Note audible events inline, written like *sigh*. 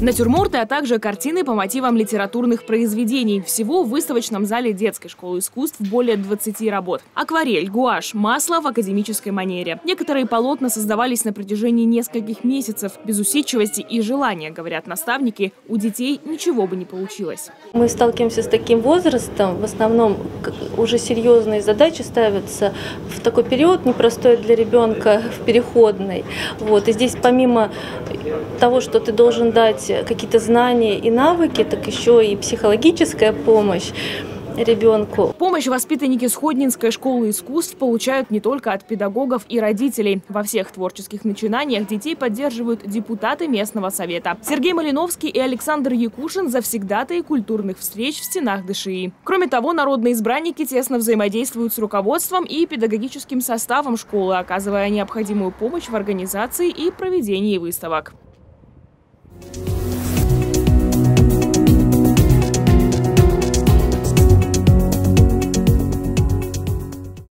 натюрморты, а также картины по мотивам литературных произведений. Всего в выставочном зале детской школы искусств более 20 работ. Акварель, гуашь, масло в академической манере. Некоторые полотна создавались на протяжении нескольких месяцев. Без усидчивости и желания, говорят наставники, у детей ничего бы не получилось. Мы сталкиваемся с таким возрастом. В основном уже серьезные задачи ставятся в такой период непростой для ребенка, *laughs* в переходный. Вот. И здесь помимо того, что ты должен дать какие-то знания и навыки, так еще и психологическая помощь ребенку. Помощь воспитанники Сходнинской школы искусств получают не только от педагогов и родителей. Во всех творческих начинаниях детей поддерживают депутаты местного совета. Сергей Малиновский и Александр Якушин завсегдатые культурных встреч в стенах ДШИ. Кроме того, народные избранники тесно взаимодействуют с руководством и педагогическим составом школы, оказывая необходимую помощь в организации и проведении выставок.